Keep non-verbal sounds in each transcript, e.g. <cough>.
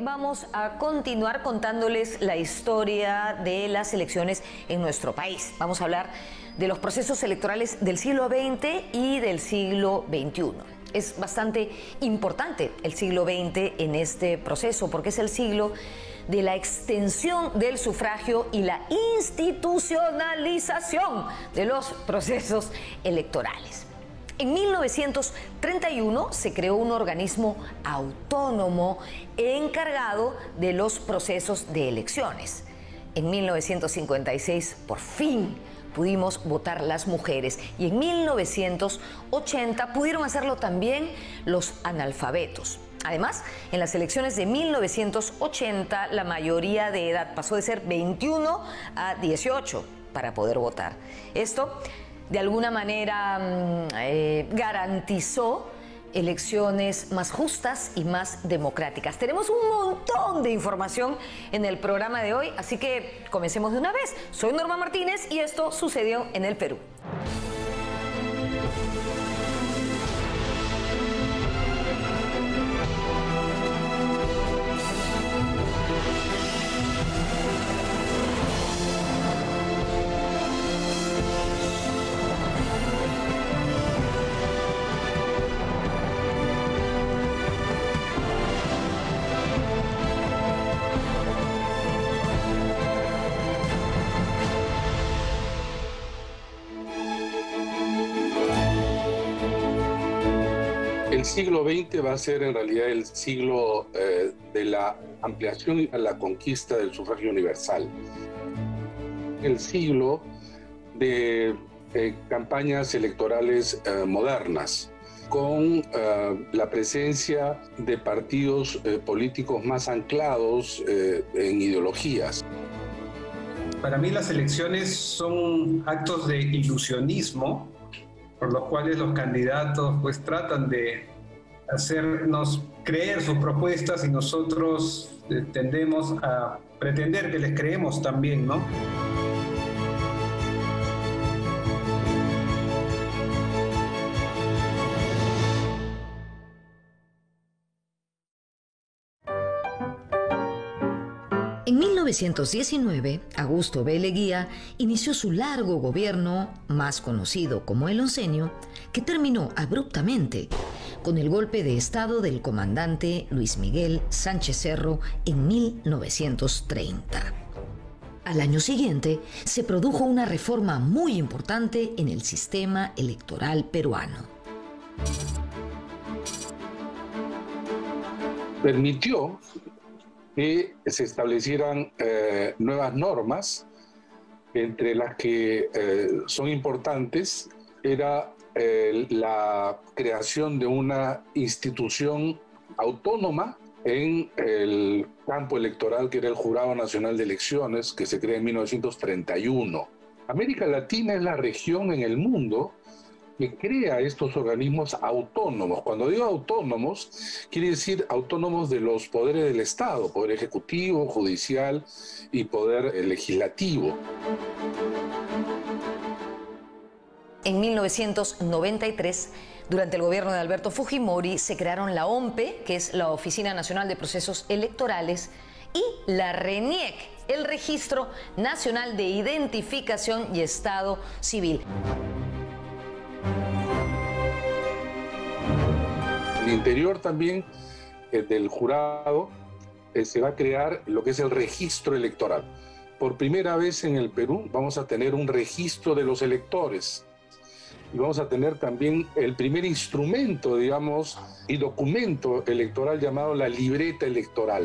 vamos a continuar contándoles la historia de las elecciones en nuestro país. Vamos a hablar de los procesos electorales del siglo XX y del siglo XXI. Es bastante importante el siglo XX en este proceso porque es el siglo de la extensión del sufragio y la institucionalización de los procesos electorales. En 1931 se creó un organismo autónomo encargado de los procesos de elecciones. En 1956, por fin, pudimos votar las mujeres y en 1980 pudieron hacerlo también los analfabetos. Además, en las elecciones de 1980 la mayoría de edad pasó de ser 21 a 18 para poder votar. Esto de alguna manera mm, eh, garantizó elecciones más justas y más democráticas. Tenemos un montón de información en el programa de hoy, así que comencemos de una vez. Soy Norma Martínez y esto sucedió en el Perú. Siglo XX va a ser en realidad el siglo eh, de la ampliación y la conquista del sufragio universal. El siglo de eh, campañas electorales eh, modernas, con la presencia de partidos políticos más anclados en ideologías. Para mí las elecciones son actos de ilusionismo por los cuales los candidatos pues tratan de hacernos creer sus propuestas y nosotros eh, tendemos a pretender que les creemos también, ¿no? En 1919, Augusto B. Leguía inició su largo gobierno, más conocido como el oncenio, que terminó abruptamente con el golpe de Estado del comandante Luis Miguel Sánchez Cerro en 1930. Al año siguiente se produjo una reforma muy importante en el sistema electoral peruano. Permitió que se establecieran eh, nuevas normas, entre las que eh, son importantes, era la creación de una institución autónoma en el campo electoral que era el Jurado Nacional de Elecciones, que se crea en 1931. América Latina es la región en el mundo que crea estos organismos autónomos. Cuando digo autónomos, quiere decir autónomos de los poderes del Estado, poder ejecutivo, judicial y poder legislativo. En 1993, durante el gobierno de Alberto Fujimori, se crearon la OMPE, que es la Oficina Nacional de Procesos Electorales, y la RENIEC, el Registro Nacional de Identificación y Estado Civil. el interior también eh, del jurado eh, se va a crear lo que es el registro electoral. Por primera vez en el Perú vamos a tener un registro de los electores y vamos a tener también el primer instrumento, digamos, y documento electoral llamado la libreta electoral.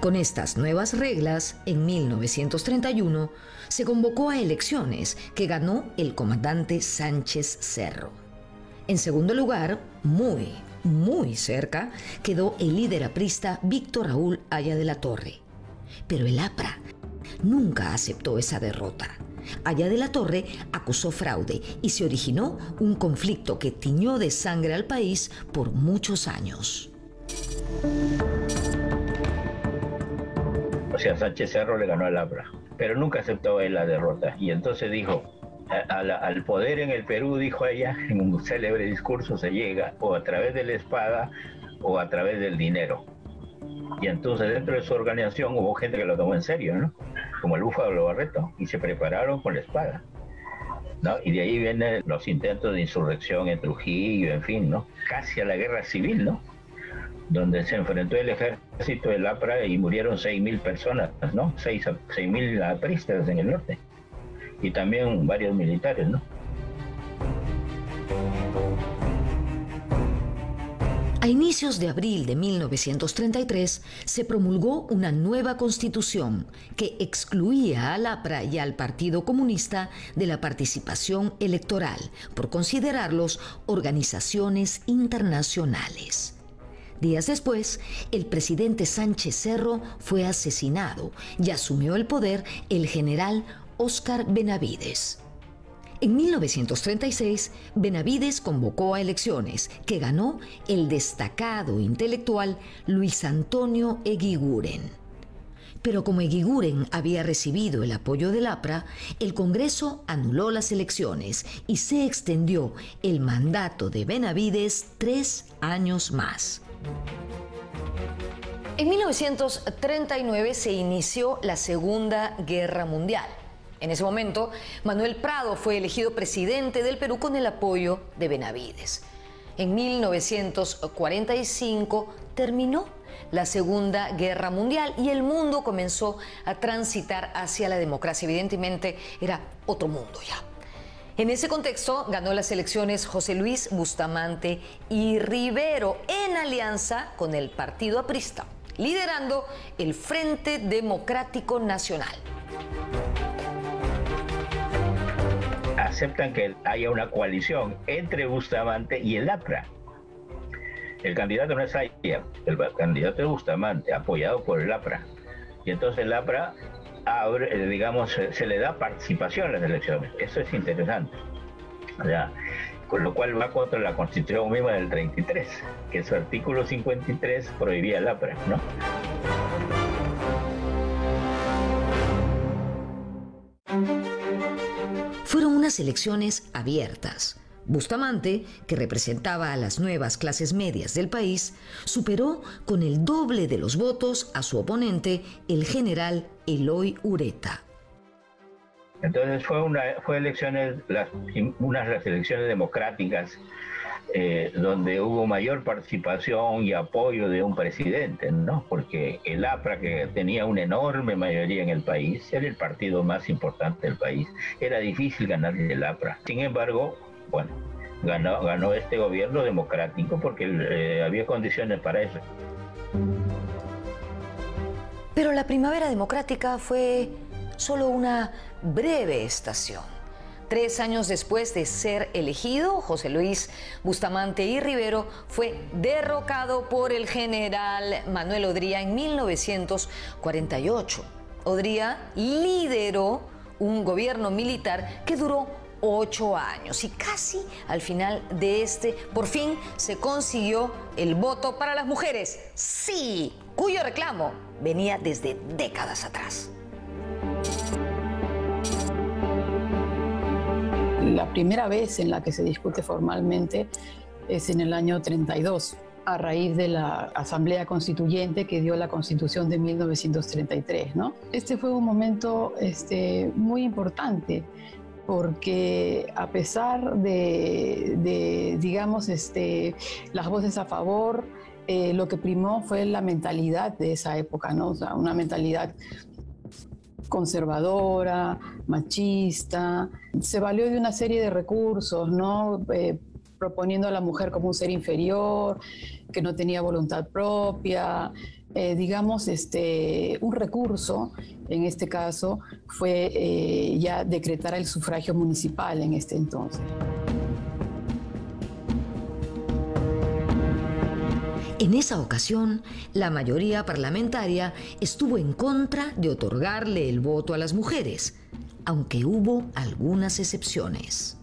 Con estas nuevas reglas, en 1931 se convocó a elecciones que ganó el comandante Sánchez Cerro. En segundo lugar, muy, muy cerca, quedó el líder aprista Víctor Raúl Aya de la Torre. Pero el APRA nunca aceptó esa derrota. Aya de la Torre acusó fraude y se originó un conflicto que tiñó de sangre al país por muchos años. O sea, Sánchez Cerro le ganó al APRA, pero nunca aceptó él la derrota. Y entonces dijo, al poder en el Perú, dijo ella, en un célebre discurso, se llega o a través de la espada o a través del dinero. Y entonces dentro de su organización hubo gente que lo tomó en serio, ¿no? Como el Búfalo Barreto, y se prepararon con la espada. ¿no? Y de ahí vienen los intentos de insurrección en Trujillo, en fin, ¿no? Casi a la guerra civil, ¿no? Donde se enfrentó el ejército del APRA y murieron 6.000 personas, ¿no? 6.000 apristas en el norte. Y también varios militares, ¿no? A inicios de abril de 1933 se promulgó una nueva constitución que excluía al APRA y al Partido Comunista de la participación electoral por considerarlos organizaciones internacionales. Días después, el presidente Sánchez Cerro fue asesinado y asumió el poder el general Óscar Benavides. En 1936, Benavides convocó a elecciones que ganó el destacado intelectual Luis Antonio Eguiguren. Pero como Eguiguren había recibido el apoyo del APRA, el Congreso anuló las elecciones y se extendió el mandato de Benavides tres años más. En 1939 se inició la Segunda Guerra Mundial. En ese momento, Manuel Prado fue elegido presidente del Perú con el apoyo de Benavides. En 1945 terminó la Segunda Guerra Mundial y el mundo comenzó a transitar hacia la democracia. Evidentemente era otro mundo ya. En ese contexto ganó las elecciones José Luis Bustamante y Rivero en alianza con el Partido Aprista, liderando el Frente Democrático Nacional. Aceptan que haya una coalición entre Bustamante y el APRA. El candidato no es ella, el candidato es Bustamante, apoyado por el APRA. Y entonces el APRA abre, eh, digamos, se, le da participación en las elecciones. Eso es interesante. con lo cual va contra la constitución misma del 33, que su artículo 53 prohibía el APRA, ¿no? Fueron elecciones abiertas. Bustamante, que representaba a las nuevas clases medias del país, superó con el doble de los votos a su oponente, el general Eloy Ureta. Entonces fue una fue elecciones unas las elecciones democráticas eh, donde hubo mayor participación y apoyo de un presidente, ¿no? Porque el APRA, que tenía una enorme mayoría en el país, era el partido más importante del país, era difícil ganar el APRA. Sin embargo, bueno, ganó, este gobierno democrático porque eh, había condiciones para eso. Pero la primavera democrática fue solo una breve estación Tres años después de ser elegido, José Luis Bustamante y Rivero fue derrocado por el general Manuel Odría en 1948. Odría lideró un gobierno militar que duró ocho años y casi al final de este por fin se consiguió el voto para las mujeres, sí, cuyo reclamo venía desde décadas atrás. La primera vez en la que se discute formalmente es en el año 32, a raíz de la Asamblea Constituyente que dio la Constitución de 1933. ¿no? Este fue un momento este, muy importante porque a pesar de, digamos, este, las voces a favor, eh, lo que primó fue la mentalidad de esa época, ¿no? una mentalidad conservadora, machista. Se valió de una serie de recursos, ¿no? Eh, proponiendo a la mujer como un ser inferior, que no tenía voluntad propia. Eh, digamos, este, un recurso, en este caso, fue eh, ya decretar el sufragio municipal en este entonces. En esa ocasión, la mayoría parlamentaria estuvo en contra de otorgarle el voto a las mujeres, aunque hubo algunas excepciones.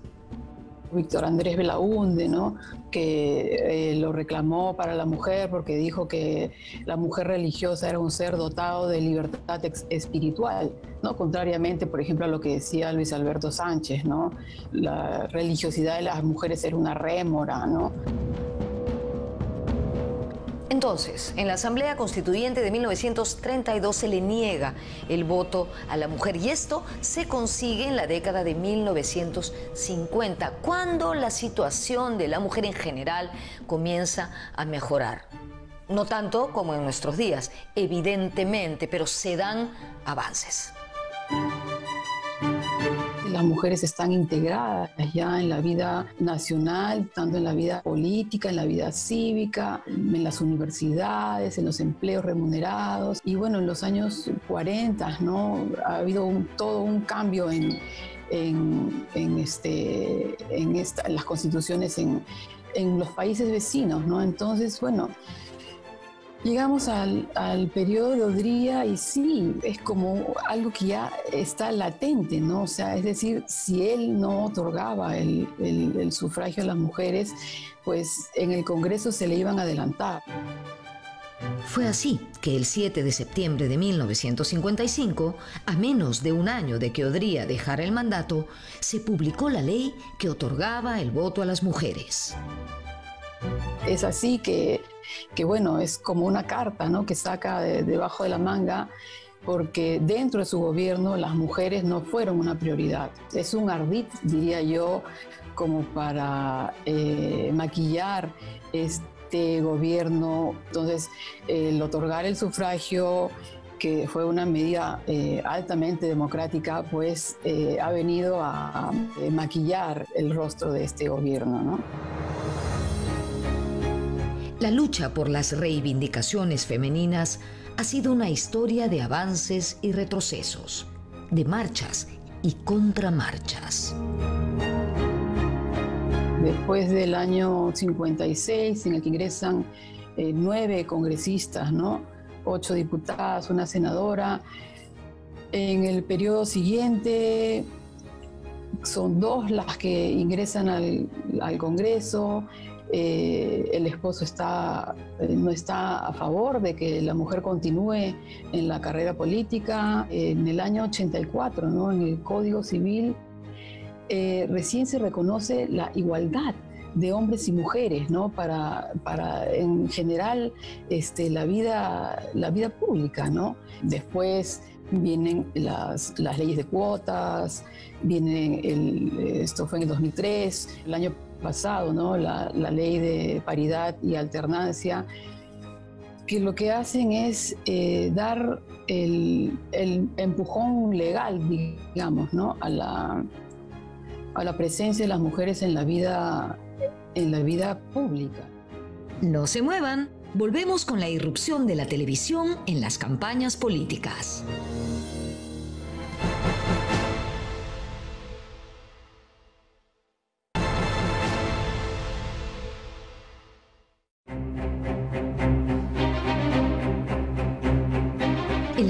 Víctor Andrés Belaunde, ¿no? que eh, lo reclamó para la mujer porque dijo que la mujer religiosa era un ser dotado de libertad espiritual, ¿no? contrariamente, por ejemplo, a lo que decía Luis Alberto Sánchez, ¿no? la religiosidad de las mujeres era una rémora. ¿no? Entonces, en la Asamblea Constituyente de 1932 se le niega el voto a la mujer y esto se consigue en la década de 1950, cuando la situación de la mujer en general comienza a mejorar. No tanto como en nuestros días, evidentemente, pero se dan avances las mujeres están integradas ya en la vida nacional, tanto en la vida política, en la vida cívica, en las universidades, en los empleos remunerados. Y bueno, en los años 40, ¿no? Ha habido todo un cambio en, en, este, en, esta, las constituciones en, en los países vecinos, ¿no? Entonces, bueno, Llegamos al, periodo de Odría y sí, es como algo que ya está latente, ¿no? O sea, es decir, si él no otorgaba el, el sufragio a las mujeres, pues en el Congreso se le iban a adelantar. Fue así que el 7 de septiembre de 1955, a menos de un año de que Odría dejara el mandato, se publicó la ley que otorgaba el voto a las mujeres. Es así que que bueno, es como una carta ¿no? que saca debajo de la manga porque dentro de su gobierno las mujeres no fueron una prioridad. Es un ardid, diría yo, como para eh, maquillar este gobierno. Entonces, el otorgar el sufragio, que fue una medida eh, altamente democrática, pues eh, ha venido a, a maquillar el rostro de este gobierno. ¿no? La lucha por las reivindicaciones femeninas ha sido una historia de avances y retrocesos, de marchas y contramarchas. Después del año 56, en el que ingresan eh, nueve congresistas, ¿no? ocho diputadas, una senadora, en el periodo siguiente son dos las que ingresan al, al Congreso, eh, el esposo está, eh, no está a favor de que la mujer continúe en la carrera política. En el año 84, ¿no? en el Código Civil, eh, recién se reconoce la igualdad de hombres y mujeres, ¿no? Para, para en general este, la, vida, la vida pública, ¿no? Después vienen las, las leyes de cuotas, viene el, esto fue en el 2003, el año pasado, ¿no? la, ley de paridad y alternancia, que lo que hacen es eh, dar el, empujón legal, digamos, ¿no? a, la, a la presencia de las mujeres en la vida, en la vida pública. No se muevan, volvemos con la irrupción de la televisión en las campañas políticas.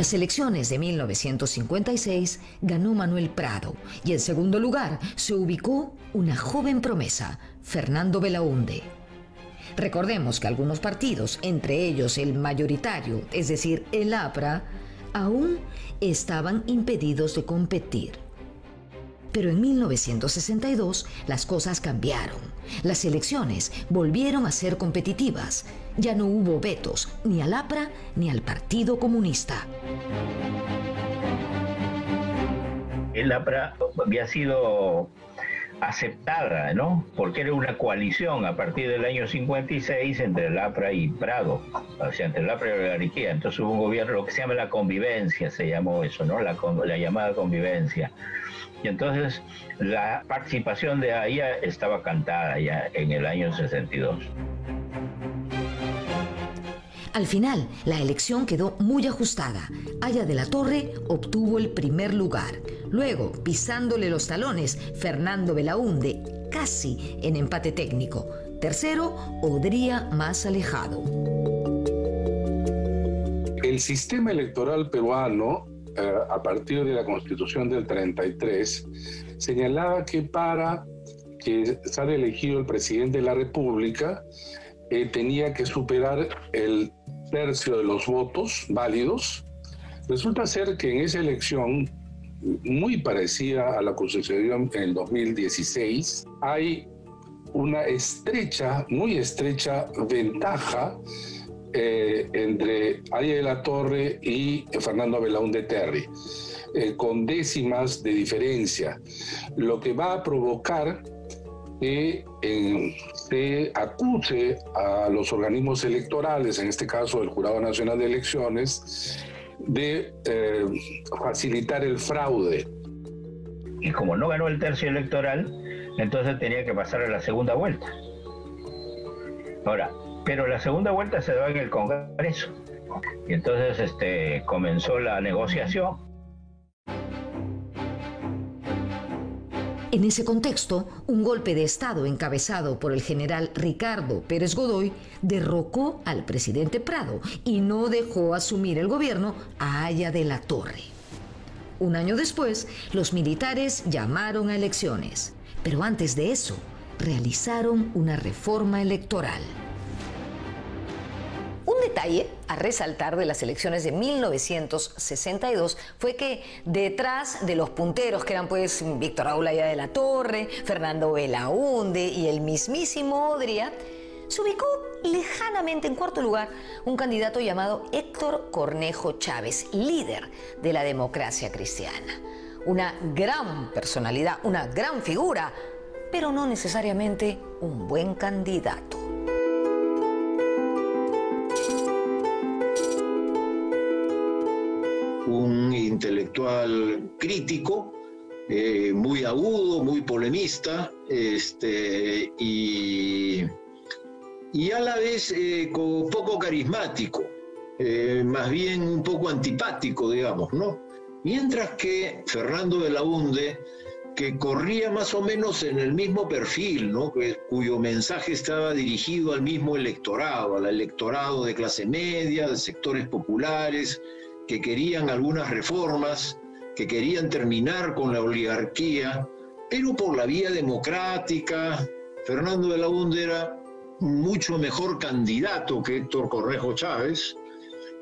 Las elecciones de 1956 ganó Manuel Prado y en segundo lugar se ubicó una joven promesa, Fernando Belaunde. Recordemos que algunos partidos, entre ellos el mayoritario, es decir, el APRA, aún estaban impedidos de competir. Pero en 1962 las cosas cambiaron. Las elecciones volvieron a ser competitivas. Ya no hubo vetos ni al APRA ni al Partido Comunista. El APRA había sido aceptada, ¿no? Porque era una coalición a partir del año 56 entre el APRA y Prado, o sea, entre el APRA y la oligarquía. Entonces hubo un gobierno, lo que se llama la convivencia, se llamó eso, ¿no? La, la llamada convivencia. Y entonces la participación de AIA estaba cantada ya en el año 62. Al final, la elección quedó muy ajustada. Aya de la Torre obtuvo el primer lugar. Luego, pisándole los talones, Fernando Belaunde, casi en empate técnico. Tercero, Odría más alejado. El sistema electoral peruano eh, a partir de la constitución del 33, señalaba que para que sale elegido el presidente de la República, eh, tenía que superar el tercio de los votos válidos. Resulta ser que en esa elección, muy parecida a la que sucedió en el 2016, hay una estrecha, muy estrecha ventaja eh, entre Aya de la Torre y Fernando de Terry, eh, con décimas de diferencia, lo que va a provocar que se acuse a los organismos electorales, en este caso el Jurado Nacional de Elecciones, de eh, facilitar el fraude. Y como no ganó el tercio electoral, entonces tenía que pasar a la segunda vuelta. Ahora, pero la segunda vuelta se da en el Congreso. Y entonces este, comenzó la negociación En ese contexto, un golpe de Estado encabezado por el general Ricardo Pérez Godoy derrocó al presidente Prado y no dejó asumir el gobierno a Aya de la Torre. Un año después, los militares llamaron a elecciones, pero antes de eso, realizaron una reforma electoral. Detalle a resaltar de las elecciones de 1962 fue que detrás de los punteros, que eran pues Víctor Aulaya de la Torre, Fernando Belaunde y el mismísimo Odria, se ubicó lejanamente en cuarto lugar un candidato llamado Héctor Cornejo Chávez, líder de la democracia cristiana. Una gran personalidad, una gran figura, pero no necesariamente un buen candidato. Intelectual crítico, eh, muy agudo, muy polemista, este, y, y a la vez eh, poco carismático, eh, más bien un poco antipático, digamos, ¿no? Mientras que Fernando de la Hunde, que corría más o menos en el mismo perfil, ¿no? cuyo mensaje estaba dirigido al mismo electorado, al electorado de clase media, de sectores populares, que querían algunas reformas, que querían terminar con la oligarquía, pero por la vía democrática. Fernando de la Hunde era mucho mejor candidato que Héctor Cornejo Chávez,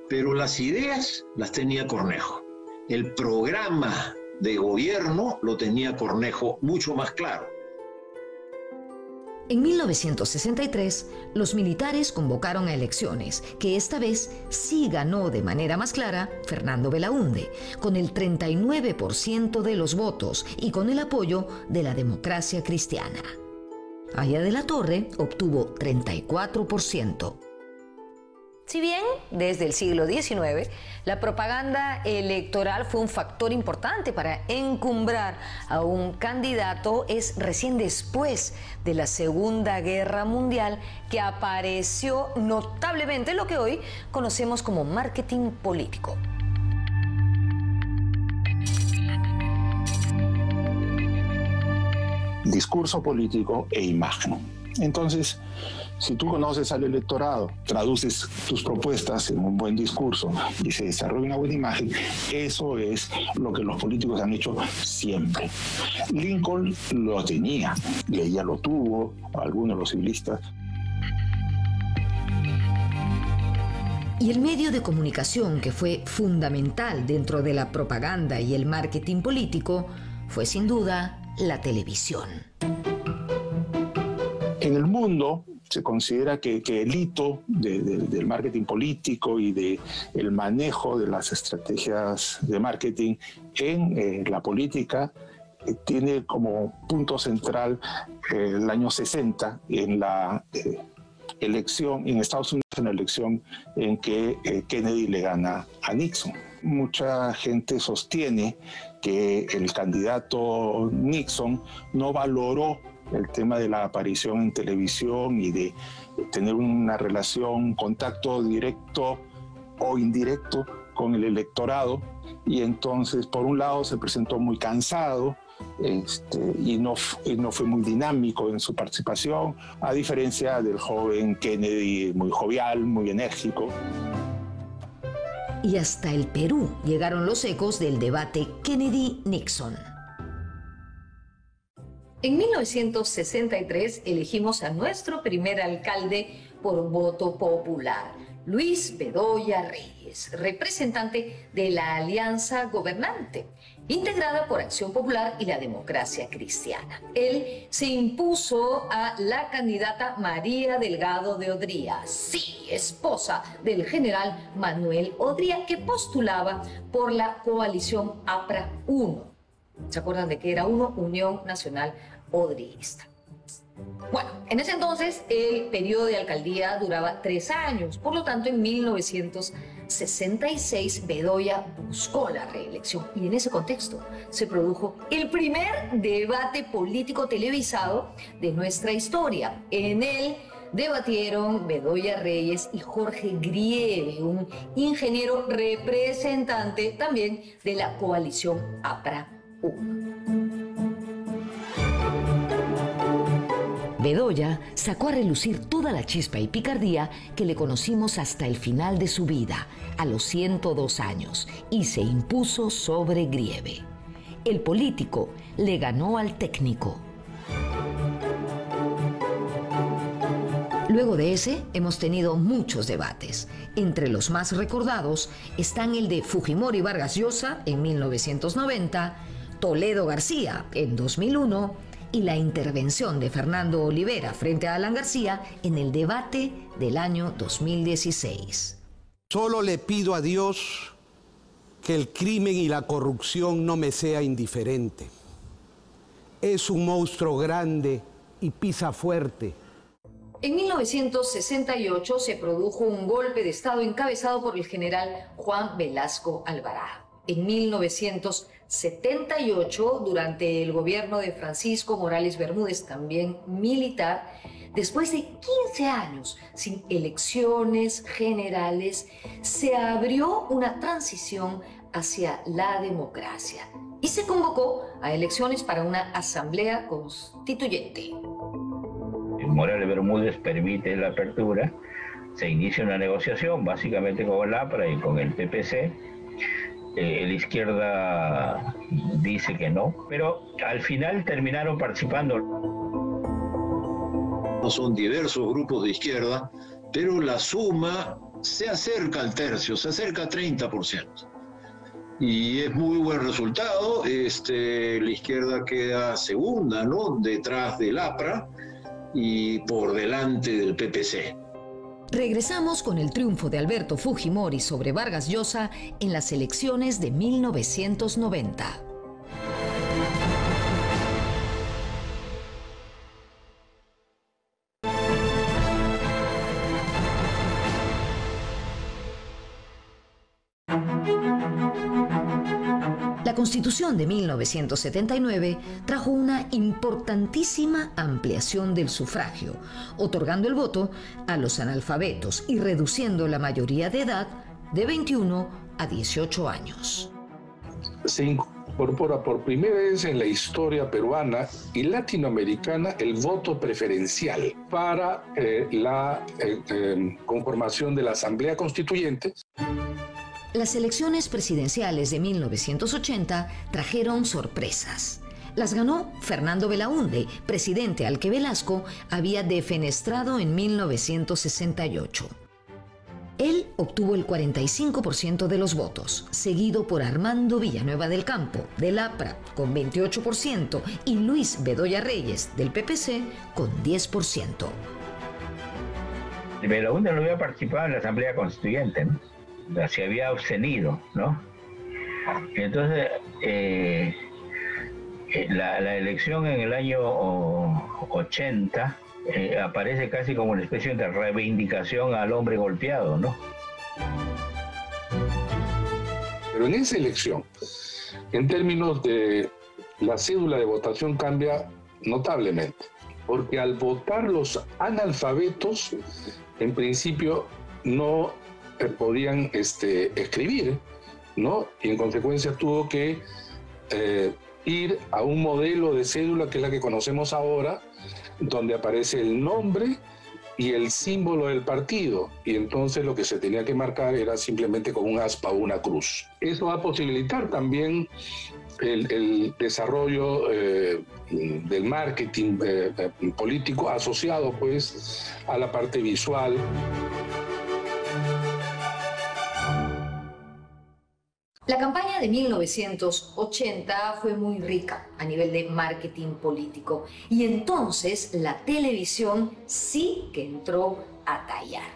pero las ideas las tenía Cornejo. El programa de gobierno lo tenía Cornejo mucho más claro. En 1963, los militares convocaron a elecciones, que esta vez sí ganó de manera más clara Fernando Belaunde, con el 39% de los votos y con el apoyo de la democracia cristiana. Aya de la Torre obtuvo 34%. Si bien desde el siglo XIX la propaganda electoral fue un factor importante para encumbrar a un candidato, es recién después de la Segunda Guerra Mundial que apareció notablemente lo que hoy conocemos como marketing político. Discurso político e imagen. Entonces, si tú conoces al electorado, traduces tus propuestas en un buen discurso y se desarrolla una buena imagen, eso es lo que los políticos han hecho siempre. Lincoln lo tenía, ella lo tuvo, algunos de los civilistas. Y el medio de comunicación que fue fundamental dentro de la propaganda y el marketing político fue sin duda la televisión. En el mundo se considera que, el hito del marketing político y del el manejo de las estrategias de marketing en eh, la política eh, tiene como punto central eh, el año 60 en la elección en Estados Unidos en la elección en que Kennedy le gana a Nixon. Mucha gente sostiene que el candidato Nixon no valoró el tema de la aparición en televisión y de tener una relación, contacto directo o indirecto con el electorado. Y entonces, por un lado, se presentó muy cansado este, y, no, y no fue muy dinámico en su participación, a diferencia del joven Kennedy, muy jovial, muy enérgico. Y hasta el Perú llegaron los ecos del debate Kennedy-Nixon. En 1963 elegimos a nuestro primer alcalde por voto popular, Luis Bedoya Reyes, representante de la Alianza Gobernante, integrada por Acción Popular y la Democracia Cristiana. Él se impuso a la candidata María Delgado de Odría, sí, esposa del general Manuel Odría, que postulaba por la coalición APRA 1. ¿Se acuerdan de que era uno? Unión Nacional Bueno, en ese entonces el periodo de alcaldía duraba tres años, por lo tanto en 1966 Bedoya buscó la reelección y en ese contexto se produjo el primer debate político televisado de nuestra historia. En él debatieron Bedoya Reyes y Jorge Grieve, un ingeniero representante también de la coalición APRA 1. Bedoya sacó a relucir toda la chispa y picardía que le conocimos hasta el final de su vida, a los 102 años, y se impuso sobre Grieve. El político le ganó al técnico. Luego de ese hemos tenido muchos debates. Entre los más recordados están el de Fujimori Vargas Llosa en 1990, Toledo García en 2001 y la intervención de Fernando Olivera frente a Alan García en el debate del año 2016. Solo le pido a Dios que el crimen y la corrupción no me sea indiferente. Es un monstruo grande y pisa fuerte. En 1968 se produjo un golpe de Estado encabezado por el general Juan Velasco Alvarado. En 1970 78, durante el gobierno de Francisco Morales Bermúdez, también militar, después de 15 años sin elecciones generales, se abrió una transición hacia la democracia y se convocó a elecciones para una asamblea constituyente. Morales Bermúdez permite la apertura, se inicia una negociación básicamente con el APRA y con el PPC eh, la izquierda dice que no, pero al final terminaron participando. Son diversos grupos de izquierda, pero la suma se acerca al tercio, se acerca a 30%. Y es muy buen resultado. Este, la izquierda queda segunda, ¿no? Detrás del APRA y por delante del PPC. Regresamos con el triunfo de Alberto Fujimori sobre Vargas Llosa en las elecciones de 1990. Constitución de 1979 trajo una importantísima ampliación del sufragio, otorgando el voto a los analfabetos y reduciendo la mayoría de edad de 21 a 18 años. Se incorpora por primera vez en la historia peruana y latinoamericana el voto preferencial para eh, la eh, eh, conformación de la Asamblea Constituyente las elecciones presidenciales de 1980 trajeron sorpresas. Las ganó Fernando Belaunde, presidente al que Velasco había defenestrado en 1968. Él obtuvo el 45% de los votos, seguido por Armando Villanueva del Campo, del APRA, con 28%, y Luis Bedoya Reyes, del PPC, con 10%. Belaunde no había participado en la Asamblea Constituyente, ¿no? Se había obtenido, ¿no? Entonces, eh, eh, la, elección en el año 80 eh, aparece casi como una especie de reivindicación al hombre golpeado, ¿no? Pero en esa elección, en términos de la cédula de votación cambia notablemente, porque al votar los analfabetos, en principio no podían este, escribir, ¿no? Y en consecuencia tuvo que eh, ir a un modelo de cédula que es la que conocemos ahora, donde aparece el nombre y el símbolo del partido. Y entonces lo que se tenía que marcar era simplemente con un aspa o una cruz. Eso va a posibilitar también el, desarrollo eh, del marketing eh, eh, político asociado pues a la parte visual. La campaña de 1980 fue muy rica a nivel de marketing político y entonces la televisión sí que entró a tallar.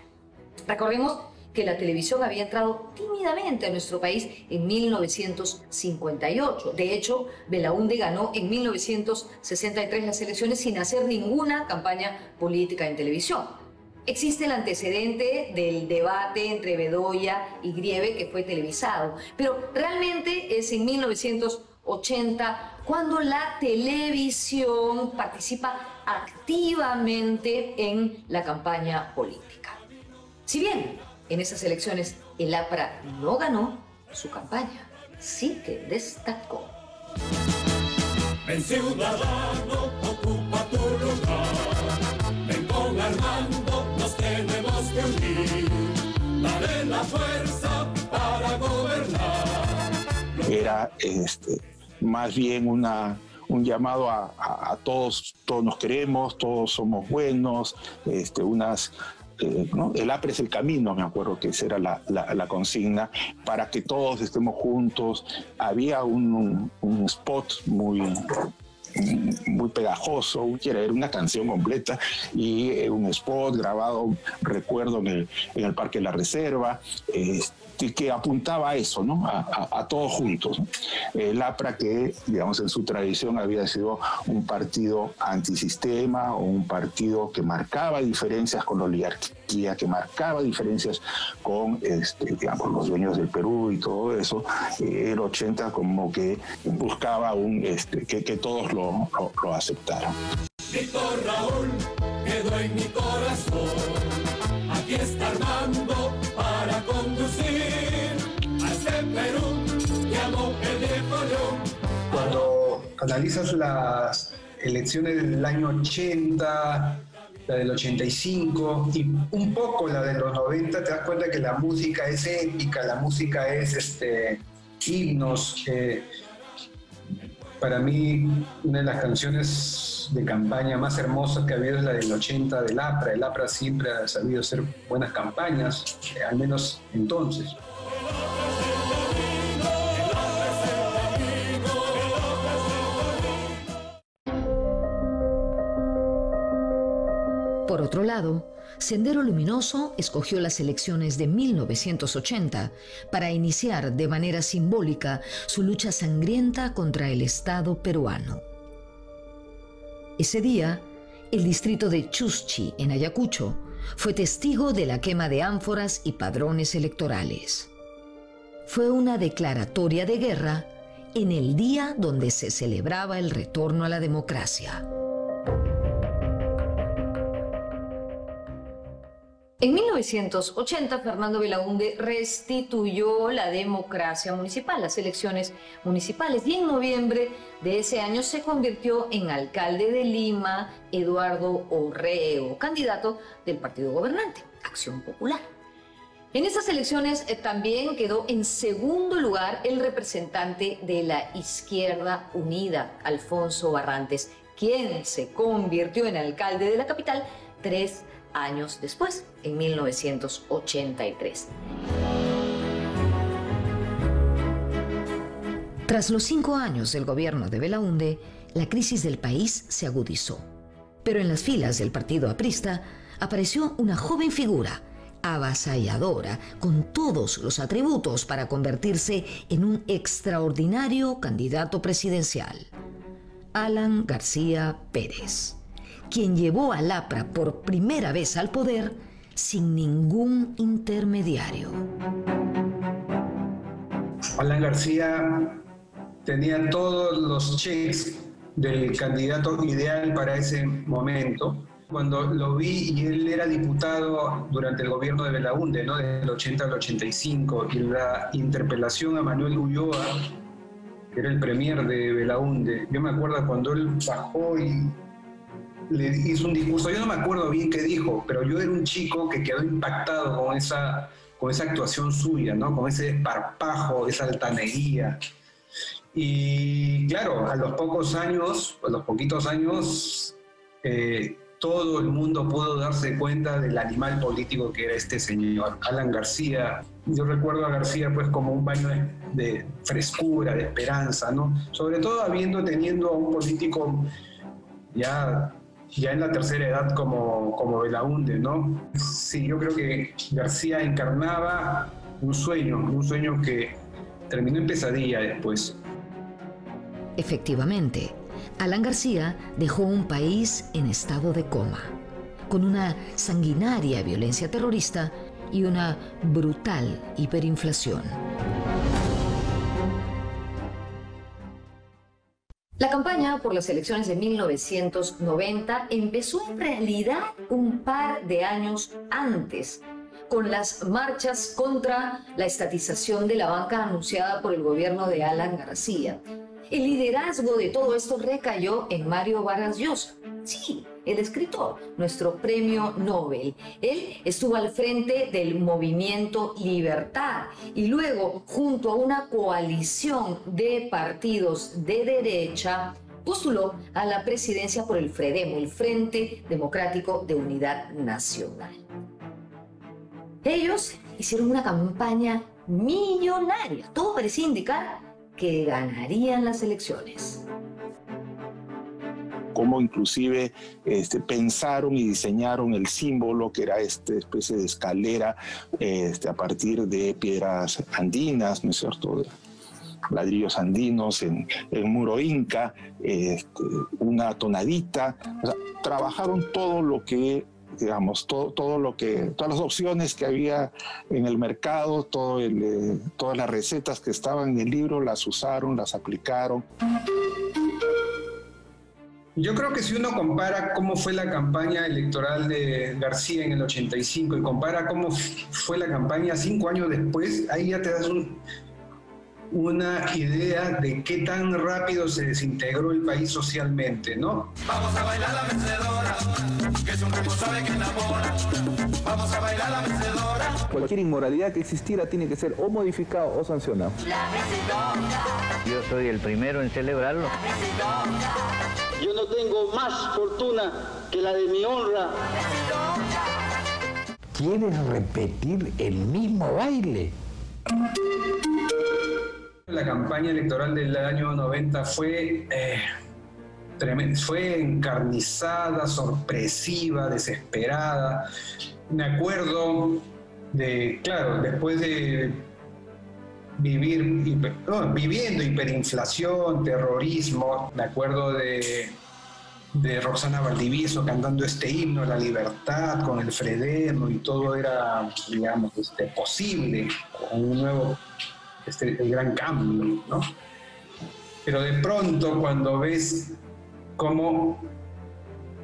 Recordemos que la televisión había entrado tímidamente a nuestro país en 1958. De hecho, Belaunde ganó en 1963 las elecciones sin hacer ninguna campaña política en televisión. Existe el antecedente del debate entre Bedoya y Grieve que fue televisado, pero realmente es en 1980 cuando la televisión participa activamente en la campaña política. Si bien en esas elecciones el APRA no ganó, su campaña sí que destacó. ocupa tu tenemos que la fuerza para gobernar. Era este, más bien una, un llamado a, todos, todos nos queremos, todos somos buenos, este, unas eh, el APRE es el camino, me acuerdo que esa era la, la, consigna, para que todos estemos juntos. Había un, un spot muy, muy pegajoso, era una canción completa y eh, un spot grabado, recuerdo, en el, en el Parque de la Reserva. Este, que apuntaba a eso, ¿no? a, todos juntos. El APRA que, digamos, en su tradición había sido un partido antisistema o un partido que marcaba diferencias con la oligarquía, que marcaba diferencias con, este, digamos, los dueños del Perú y todo eso, eh, el 80 como que buscaba un, este, que, que todos lo, lo, aceptaran. Víctor Raúl quedó en mi corazón, aquí está Armando analizas las elecciones del año 80, la del 85 y un poco la de los 90, te das cuenta que la música es épica, la música es este, himnos. para mí, una de las canciones de campaña más hermosas que ha habido es la del 80 del APRA. El APRA siempre ha sabido hacer buenas campañas, eh, al menos entonces. Otro lado, Sendero Luminoso escogió las elecciones de 1980 para iniciar de manera simbólica su lucha sangrienta contra el Estado peruano. Ese día, el distrito de Chuschi, en Ayacucho, fue testigo de la quema de ánforas y padrones electorales. Fue una declaratoria de guerra en el día donde se celebraba el retorno a la democracia. En 1980, Fernando Belaunde restituyó la democracia municipal, las elecciones municipales, y en noviembre de ese año se convirtió en alcalde de Lima Eduardo Orreo, candidato del partido gobernante, Acción Popular. En esas elecciones eh, también quedó en segundo lugar el representante de la Izquierda Unida, Alfonso Barrantes, quien se convirtió en alcalde de la capital tres años después, en 1983. Tras los cinco años del gobierno de Belaunde, la crisis del país se agudizó. Pero en las filas del partido aprista apareció una joven figura, avasalladora, con todos los atributos para convertirse en un extraordinario candidato presidencial. Alan García Pérez quien llevó a Lapra por primera vez al poder sin ningún intermediario. Alan García tenía todos los checks del candidato ideal para ese momento. Cuando lo vi, y él era diputado durante el gobierno de Belaunde, ¿no? del 80 al 85, y la interpelación a Manuel Ulloa, que era el premier de Belaunde, yo me acuerdo cuando él bajó y le hizo un discurso, yo no me acuerdo bien qué dijo, pero yo era un chico que quedó impactado con esa, con esa actuación suya, ¿no? con ese desparpajo, esa altanería. Y claro, a los pocos años, a los poquitos años, eh, todo el mundo pudo darse cuenta del animal político que era este señor, Alan García. Yo recuerdo a García pues como un baño de, frescura, de esperanza, ¿no? Sobre todo habiendo, teniendo a un político ya, ya en la tercera edad como, como Belaunde, ¿no? Sí, yo creo que García encarnaba un sueño, un sueño que terminó en pesadilla después. Efectivamente, Alan García dejó un país en estado de coma, con una sanguinaria violencia terrorista y una brutal hiperinflación. Por las elecciones de 1990 empezó en realidad un par de años antes, con las marchas contra la estatización de la banca anunciada por el gobierno de Alan García, el liderazgo de todo esto recayó en Mario Vargas Llosa. Sí, el escritor, nuestro premio Nobel. Él estuvo al frente del movimiento Libertad y luego, junto a una coalición de partidos de derecha, postuló a la presidencia por el FREDEMO, el Frente Democrático de Unidad Nacional. Ellos hicieron una campaña millonaria. Todo parecía indicar que ganarían las elecciones cómo inclusive este, pensaron y diseñaron el símbolo que era esta especie de escalera este, a partir de piedras andinas, ¿no es cierto? Ladrillos andinos en el muro inca, este, una tonadita, trabajaron todo lo que digamos, todo, todo lo que, todas las opciones que había en el mercado, eh, todas las recetas que estaban en el libro, las usaron, las aplicaron. Yo creo que si uno compara cómo fue la campaña electoral de García en el 85 y compara cómo fue la campaña cinco años después, ahí ya te das un, una idea de qué tan rápido se desintegró el país socialmente, ¿no? Vamos a bailar la vencedora, que es un ritmo suave que enamora. Vamos a bailar la vencedora. Cualquier inmoralidad que existiera tiene que ser o modificado o sancionado. Yo soy el primero en celebrarlo. Yo no tengo más fortuna que la de mi honra. ¿Quieres repetir el mismo baile? La campaña electoral del año 90 fue, eh, fue encarnizada, sorpresiva, desesperada. Me acuerdo de, claro, después de vivir, viviendo hiperinflación, terrorismo, me acuerdo de, Roxana Valdivieso cantando este himno, la libertad con el Fredeno y todo era, digamos, este, posible, con un nuevo este, el gran cambio, ¿no? Pero de pronto cuando ves cómo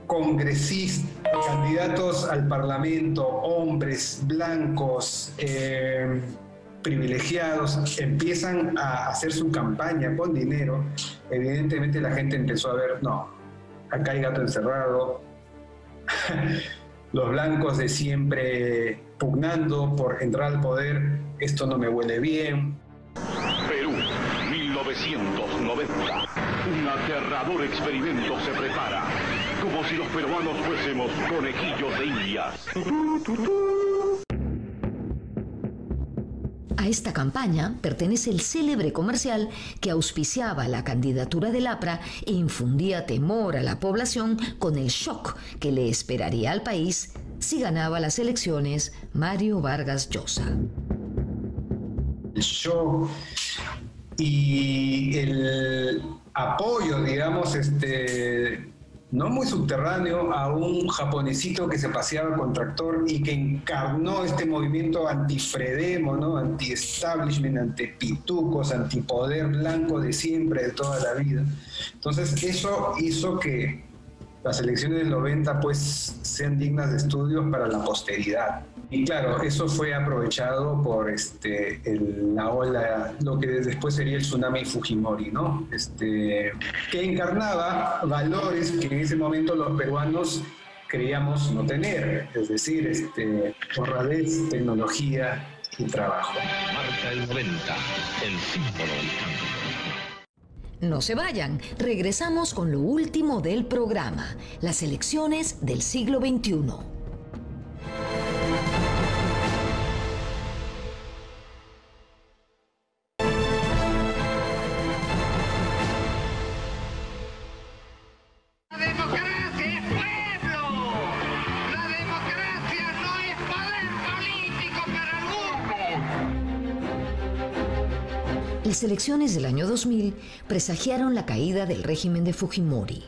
congresistas, candidatos al Parlamento, hombres blancos, eh, privilegiados, empiezan a hacer su campaña con dinero, evidentemente la gente empezó a ver, no, acá hay gato encerrado, <laughs> los blancos de siempre pugnando por entrar al poder, esto no me huele bien, Perú, 1990. Un aterrador experimento se prepara, como si los peruanos fuésemos conejillos de indias. A esta campaña pertenece el célebre comercial que auspiciaba la candidatura del APRA e infundía temor a la población con el shock que le esperaría al país si ganaba las elecciones Mario Vargas Llosa el show y el apoyo, digamos, este, no muy subterráneo a un japonesito que se paseaba con tractor y que encarnó este movimiento anti-Fredemo, ¿no? anti-establishment, anti-pitucos, anti-poder blanco de siempre, de toda la vida. Entonces eso hizo que las elecciones del 90 pues sean dignas de estudios para la posteridad. Y claro, eso fue aprovechado por este, la ola, lo que después sería el tsunami Fujimori, ¿no? Este, que encarnaba valores que en ese momento los peruanos creíamos no tener, es decir, este, honradez, tecnología y trabajo. Marca el 90, el símbolo del cambio. No se vayan, regresamos con lo último del programa, las elecciones del siglo XXI. Las elecciones del año 2000 presagiaron la caída del régimen de Fujimori.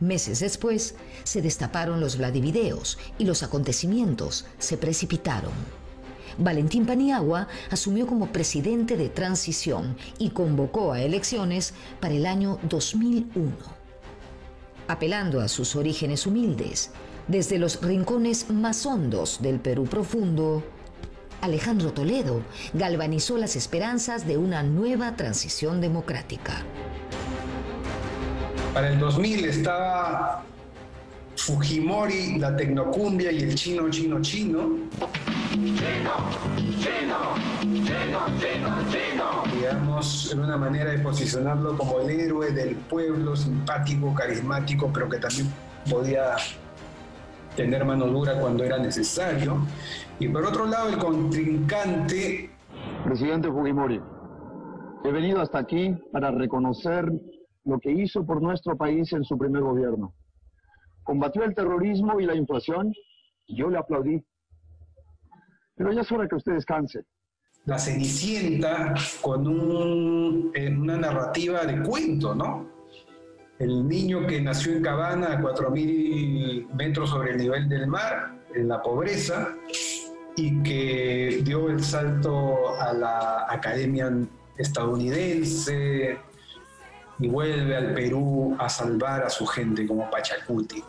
Meses después, se destaparon los Vladivideos y los acontecimientos se precipitaron. Valentín Paniagua asumió como presidente de transición y convocó a elecciones para el año 2001. Apelando a sus orígenes humildes, desde los rincones más hondos del Perú profundo, Alejandro Toledo galvanizó las esperanzas de una nueva transición democrática. Para el 2000 estaba Fujimori, la tecnocumbia y el chino, chino, chino. Chino, chino, chino, chino, chino. Digamos, en una manera de posicionarlo como el héroe del pueblo, simpático, carismático, pero que también podía tener mano dura cuando era necesario. Y por otro lado, el contrincante... Presidente Fujimori, he venido hasta aquí para reconocer lo que hizo por nuestro país en su primer gobierno. Combatió el terrorismo y la inflación, yo le aplaudí. Pero ya es hora que usted descanse. La Cenicienta con un, una narrativa de cuento, ¿no? El niño que nació en Cabana a 4.000 metros sobre el nivel del mar, en la pobreza, y que dio el salto a la academia estadounidense y vuelve al Perú a salvar a su gente como Pachacuti.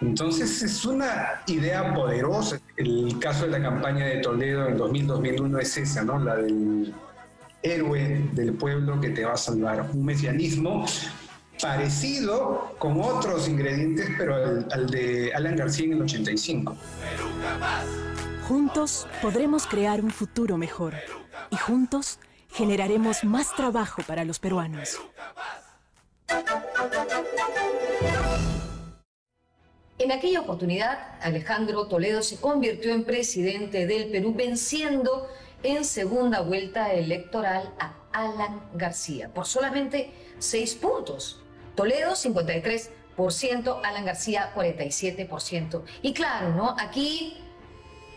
Entonces es una idea poderosa. El caso de la campaña de Toledo en 2000-2001 es esa, ¿no? La del héroe del pueblo que te va a salvar. Un mesianismo parecido con otros ingredientes, pero al, de Alan García en el 85. Juntos podremos crear un futuro mejor y juntos generaremos más trabajo para los peruanos. En aquella oportunidad, Alejandro Toledo se convirtió en presidente del Perú, venciendo en segunda vuelta electoral a Alan García por solamente seis puntos. Toledo 53%, Alan García 47%. Y claro, ¿no? Aquí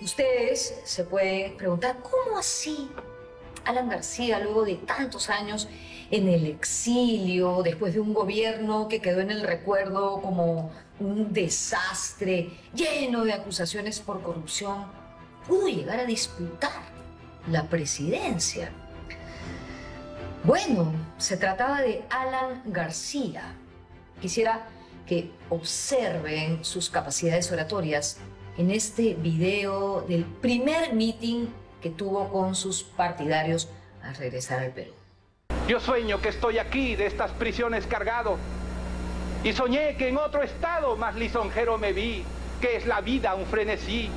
ustedes se pueden preguntar, ¿cómo así? Alan García, luego de tantos años en el exilio, después de un gobierno que quedó en el recuerdo como un desastre, lleno de acusaciones por corrupción, pudo llegar a disputar la presidencia. Bueno, se trataba de Alan García. Quisiera que observen sus capacidades oratorias en este video del primer meeting que tuvo con sus partidarios al regresar al Perú. Yo sueño que estoy aquí de estas prisiones cargado y soñé que en otro estado más lisonjero me vi, que es la vida un frenesí,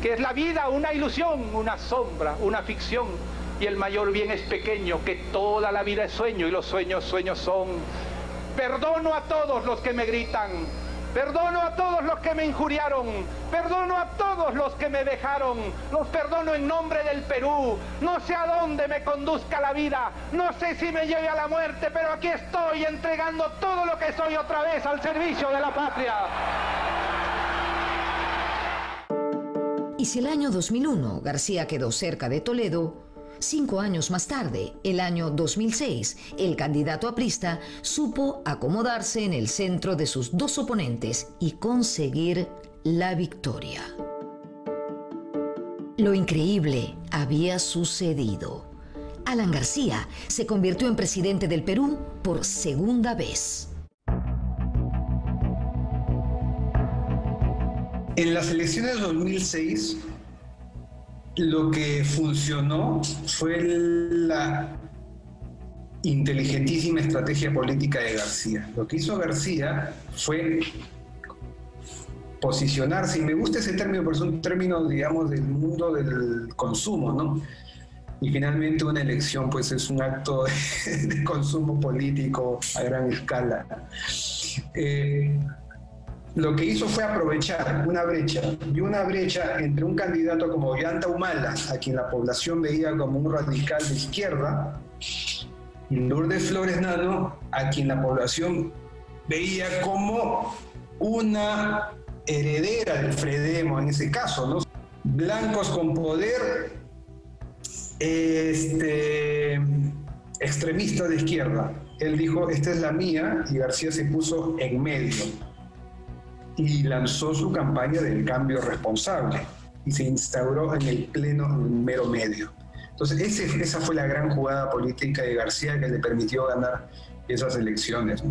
que es la vida una ilusión, una sombra, una ficción y el mayor bien es pequeño, que toda la vida es sueño y los sueños sueños son. Perdono a todos los que me gritan, perdono a todos los que me injuriaron, perdono a todos los que me dejaron, los perdono en nombre del Perú. No sé a dónde me conduzca la vida, no sé si me lleve a la muerte, pero aquí estoy entregando todo lo que soy otra vez al servicio de la patria. Y si el año 2001 García quedó cerca de Toledo, Cinco años más tarde, el año 2006, el candidato aprista supo acomodarse en el centro de sus dos oponentes y conseguir la victoria. Lo increíble había sucedido. Alan García se convirtió en presidente del Perú por segunda vez. En las elecciones de 2006, lo que funcionó fue la inteligentísima estrategia política de García. Lo que hizo García fue posicionarse, y me gusta ese término porque es un término, digamos, del mundo del consumo, ¿no? Y finalmente una elección, pues es un acto <laughs> de, consumo político a gran escala. Eh, lo que hizo fue aprovechar una brecha, y una brecha entre un candidato como Ollanta Humala, a quien la población veía como un radical de izquierda, y Lourdes Flores Nano, a quien la población veía como una heredera del Fredemo en ese caso. Blancos con poder, este, extremista de izquierda. Él dijo, esta es la mía, y García se puso en medio y lanzó su campaña del cambio responsable y se instauró en el pleno mero medio. Entonces, esa fue la gran jugada política de García que le permitió ganar esas elecciones.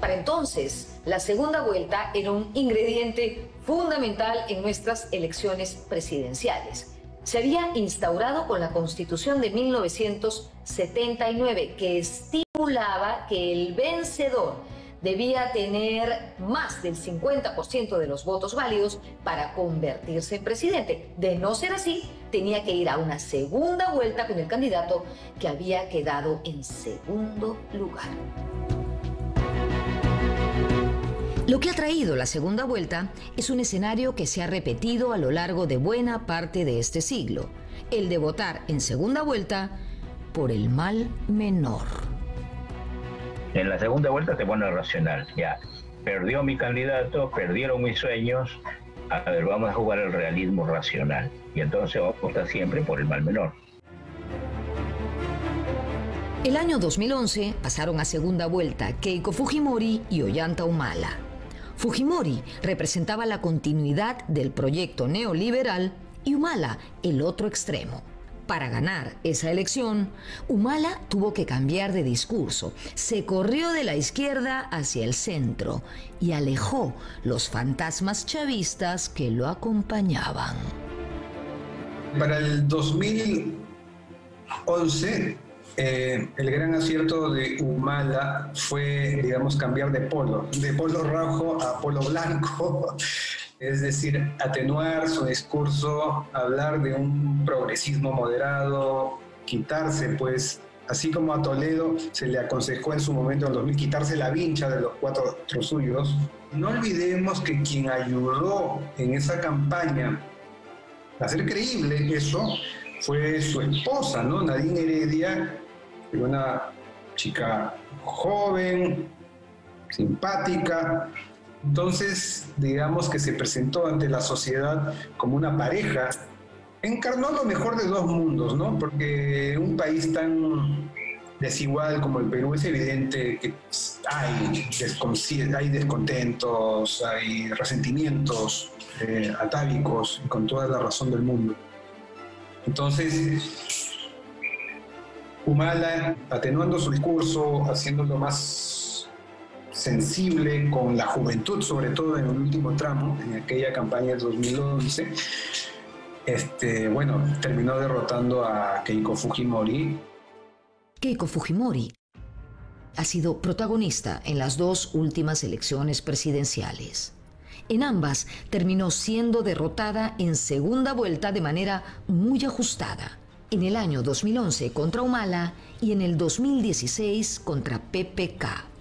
Para entonces, la segunda vuelta era un ingrediente fundamental en nuestras elecciones presidenciales. Se había instaurado con la Constitución de 1979 que estimulaba que el vencedor debía tener más del 50% de los votos válidos para convertirse en presidente. De no ser así, tenía que ir a una segunda vuelta con el candidato que había quedado en segundo lugar. Lo que ha traído la segunda vuelta es un escenario que se ha repetido a lo largo de buena parte de este siglo, el de votar en segunda vuelta por el mal menor. En la segunda vuelta te pone racional. Ya, perdió mi candidato, perdieron mis sueños. A ver, vamos a jugar el realismo racional. Y entonces opta siempre por el mal menor. El año 2011 pasaron a segunda vuelta Keiko Fujimori y Ollanta Humala. Fujimori representaba la continuidad del proyecto neoliberal y Humala el otro extremo. Para ganar esa elección, Humala tuvo que cambiar de discurso. Se corrió de la izquierda hacia el centro y alejó los fantasmas chavistas que lo acompañaban. Para el 2011, eh, el gran acierto de Humala fue, digamos, cambiar de polo, de polo rojo a polo blanco es decir, atenuar su discurso, hablar de un progresismo moderado, quitarse, pues, así como a Toledo se le aconsejó en su momento en 2000 quitarse la vincha de los cuatro suyos. No olvidemos que quien ayudó en esa campaña a hacer creíble eso fue su esposa, ¿no? Nadine Heredia, una chica joven, simpática, entonces, digamos que se presentó ante la sociedad como una pareja, encarnó lo mejor de dos mundos, ¿no? Porque un país tan desigual como el Perú es evidente que hay, hay descontentos, hay resentimientos eh, atávicos, con toda la razón del mundo. Entonces, Humala, atenuando su discurso, haciéndolo más sensible con la juventud, sobre todo en el último tramo, en aquella campaña del 2011, este, bueno, terminó derrotando a Keiko Fujimori. Keiko Fujimori ha sido protagonista en las dos últimas elecciones presidenciales. En ambas terminó siendo derrotada en segunda vuelta de manera muy ajustada. En el año 2011 contra Humala y en el 2016 contra PPK.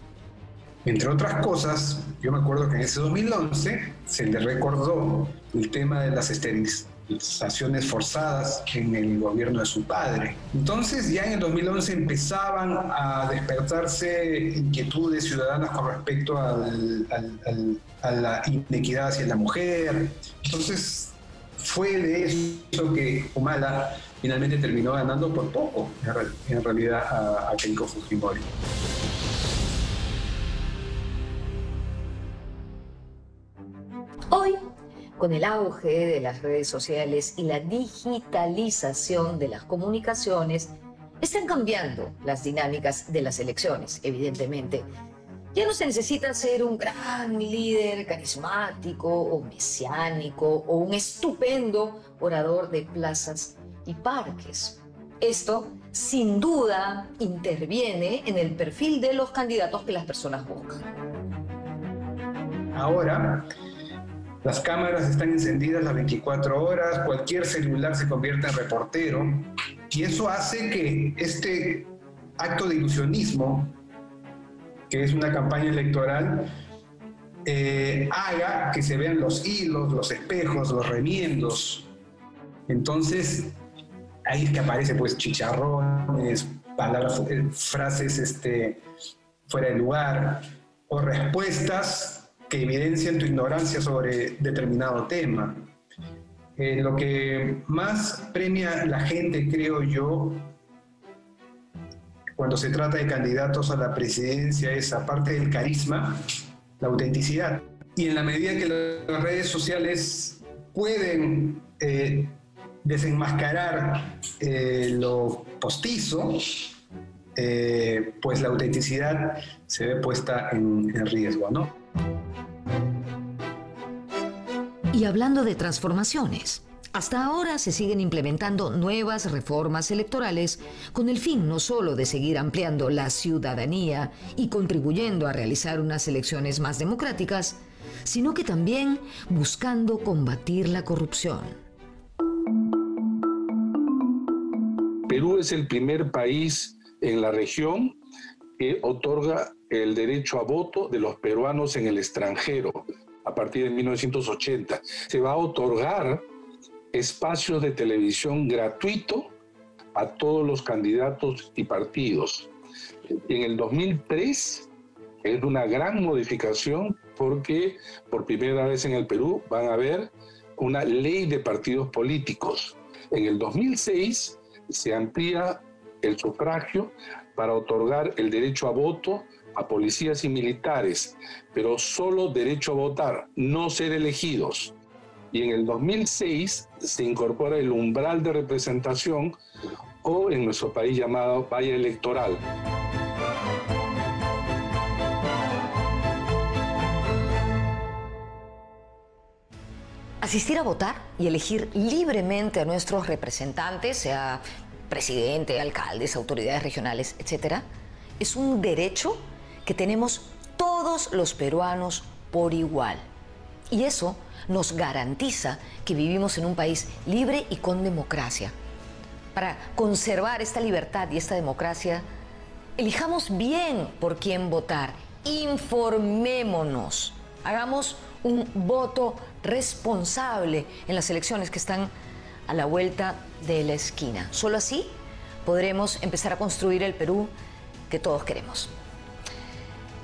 Entre otras cosas, yo me acuerdo que en ese 2011 se le recordó el tema de las esterilizaciones forzadas en el gobierno de su padre. Entonces ya en el 2011 empezaban a despertarse inquietudes ciudadanas con respecto a la inequidad hacia la mujer. Entonces fue de eso que Humala finalmente terminó ganando por poco, en realidad, a, a Keiko Fujimori. Con el auge de las redes sociales y la digitalización de las comunicaciones, están cambiando las dinámicas de las elecciones, evidentemente. Ya no se necesita ser un gran líder carismático o mesiánico o un estupendo orador de plazas y parques. Esto, sin duda, interviene en el perfil de los candidatos que las personas buscan. Ahora, las cámaras están encendidas las 24 horas, cualquier celular se convierte en reportero y eso hace que este acto de ilusionismo que es una campaña electoral, eh, haga que se vean los hilos, los espejos, los remiendos. Entonces, ahí es que aparece pues chicharrones, palabras, eh, frases este, fuera de lugar o respuestas que evidencian tu ignorancia sobre determinado tema. Eh, lo que más premia la gente, creo yo, cuando se trata de candidatos a la presidencia es, aparte del carisma, la autenticidad. Y en la medida que las redes sociales pueden eh, desenmascarar eh, lo postizo, pues la autenticidad se ve puesta en, en riesgo, ¿no? Y hablando de transformaciones, hasta ahora se siguen implementando nuevas reformas electorales con el fin no solo de seguir ampliando la ciudadanía y contribuyendo a realizar unas elecciones más democráticas, sino que también buscando combatir la corrupción. Perú es el primer país en la región que otorga el derecho a voto de los peruanos en el extranjero a partir de 1980. Se va a otorgar espacios de televisión gratuito a todos los candidatos y partidos. En el 2003 es una gran modificación porque por primera vez en el Perú van a haber una ley de partidos políticos. En el 2006 se amplía el sufragio para otorgar el derecho a voto a policías y militares, pero solo derecho a votar, no ser elegidos y en el 2006 se incorpora el umbral de representación o en nuestro país llamado valle electoral. Asistir a votar y elegir libremente a nuestros representantes, sea presidente, alcaldes, autoridades regionales, etcétera, es un derecho que tenemos todos los peruanos por igual. Y eso nos garantiza que vivimos en un país libre y con democracia. Para conservar esta libertad y esta democracia, elijamos bien por quién votar, informémonos, hagamos un voto responsable en las elecciones que están a la vuelta de la esquina. Solo así podremos empezar a construir el Perú que todos queremos.